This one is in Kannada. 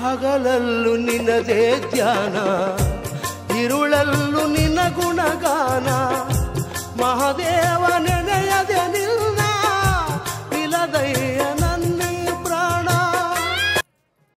ಹಗಲಲ್ಲೂ ನಿನ್ನದೇ ಧ್ಯಾನ ಇರುಳಲ್ಲೂ ನಿನ ಗುಣಗಾನ ಮಹಾದೇವ